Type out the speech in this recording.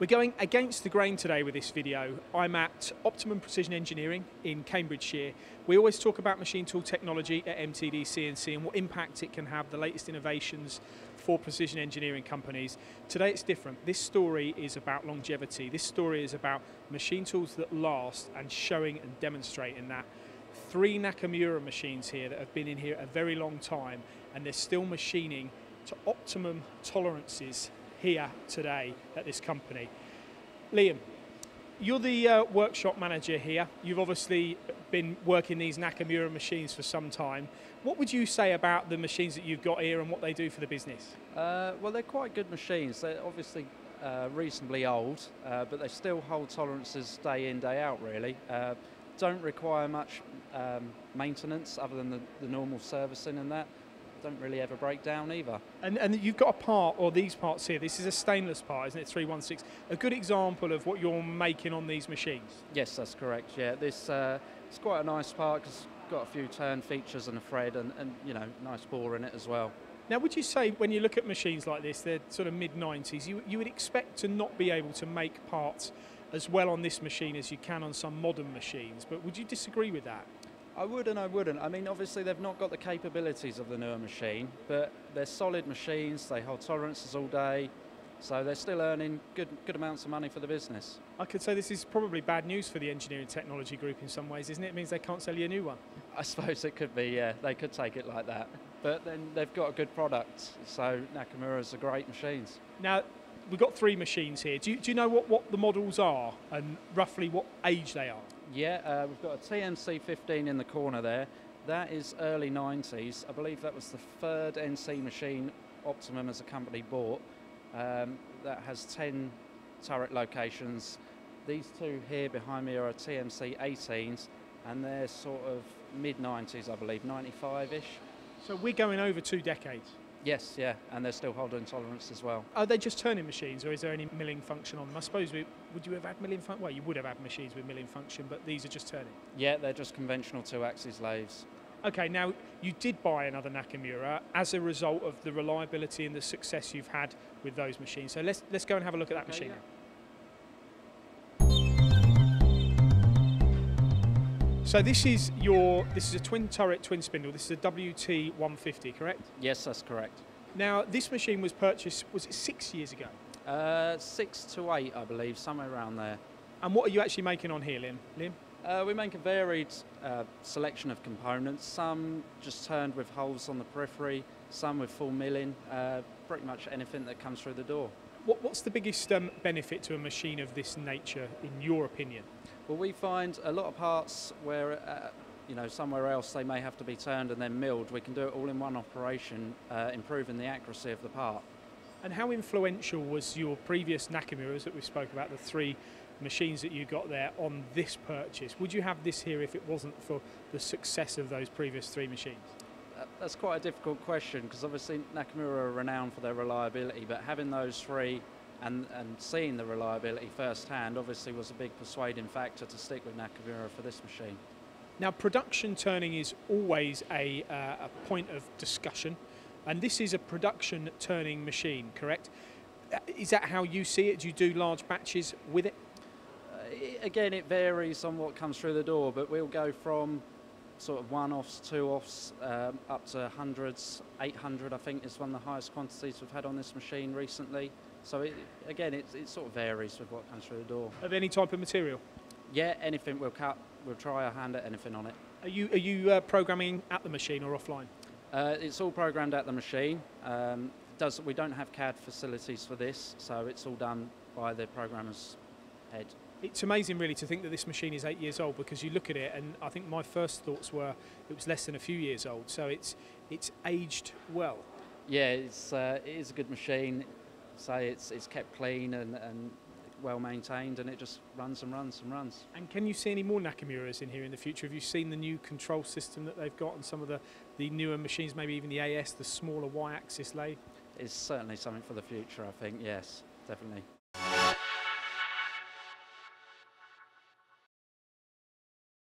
We're going against the grain today with this video. I'm at Optimum Precision Engineering in Cambridgeshire. We always talk about machine tool technology at MTD CNC and what impact it can have, the latest innovations for precision engineering companies. Today it's different. This story is about longevity. This story is about machine tools that last and showing and demonstrating that. Three Nakamura machines here that have been in here a very long time and they're still machining to optimum tolerances here today at this company. Liam, you're the uh, workshop manager here. You've obviously been working these Nakamura machines for some time. What would you say about the machines that you've got here and what they do for the business? Uh, well, they're quite good machines. They're obviously uh, reasonably old, uh, but they still hold tolerances day in, day out, really. Uh, don't require much um, maintenance other than the, the normal servicing and that don't really ever break down either. And, and you've got a part, or these parts here, this is a stainless part, isn't it, 316? A good example of what you're making on these machines? Yes, that's correct, yeah. This uh, It's quite a nice part because it's got a few turn features and a thread and, and, you know, nice bore in it as well. Now, would you say when you look at machines like this, they're sort of mid 90s, you, you would expect to not be able to make parts as well on this machine as you can on some modern machines, but would you disagree with that? I would and I wouldn't. I mean, obviously, they've not got the capabilities of the newer machine, but they're solid machines, they hold tolerances all day, so they're still earning good, good amounts of money for the business. I could say this is probably bad news for the engineering technology group in some ways, isn't it? It means they can't sell you a new one. I suppose it could be, yeah, they could take it like that. But then they've got a good product, so Nakamura's are great machines. Now, we've got three machines here. Do you, do you know what, what the models are and roughly what age they are? Yeah, uh, we've got a TMC 15 in the corner there. That is early 90s. I believe that was the third NC machine Optimum as a company bought. Um, that has 10 turret locations. These two here behind me are TMC 18s, and they're sort of mid 90s, I believe, 95 ish. So we're going over two decades. Yes, yeah, and they're still holding tolerance as well. Are they just turning machines, or is there any milling function on them? I suppose we, would you have had milling function? Well, you would have had machines with milling function, but these are just turning. Yeah, they're just conventional two-axis lathes. Okay, now you did buy another Nakamura as a result of the reliability and the success you've had with those machines. So let's let's go and have a look at that okay, machine. Yeah. So this is your this is a twin turret twin spindle. This is a WT 150, correct? Yes, that's correct. Now this machine was purchased was it six years ago? Uh, six to eight, I believe, somewhere around there. And what are you actually making on here, Liam? Liam? Uh, we make a varied uh, selection of components. Some just turned with holes on the periphery, some with full milling. Uh, pretty much anything that comes through the door. What, what's the biggest um, benefit to a machine of this nature, in your opinion? Well, we find a lot of parts where, uh, you know, somewhere else they may have to be turned and then milled. We can do it all in one operation, uh, improving the accuracy of the part. And how influential was your previous Nakamuras that we spoke about, the three machines that you got there on this purchase? Would you have this here if it wasn't for the success of those previous three machines? that's quite a difficult question because obviously Nakamura are renowned for their reliability, but having those three and, and seeing the reliability firsthand obviously was a big persuading factor to stick with Nakamura for this machine. Now, production turning is always a, uh, a point of discussion, and this is a production turning machine, correct? Uh, is that how you see it? Do you do large batches with it? Uh, again, it varies on what comes through the door, but we'll go from sort of one-offs, two-offs, um, up to hundreds, 800 I think is one of the highest quantities we've had on this machine recently. So it, again, it, it sort of varies with what comes through the door. Of any type of material? Yeah, anything we'll cut, we'll try our hand at anything on it. Are you, are you uh, programming at the machine or offline? Uh, it's all programmed at the machine. Um, does, we don't have CAD facilities for this, so it's all done by the programmer's head it's amazing really to think that this machine is eight years old because you look at it and I think my first thoughts were it was less than a few years old. So it's it's aged well. Yeah it's uh, it is a good machine. Say it's it's kept clean and, and well maintained and it just runs and runs and runs. And can you see any more Nakamuras in here in the future? Have you seen the new control system that they've got and some of the the newer machines maybe even the AS the smaller y-axis lathe? It's certainly something for the future I think. Yes definitely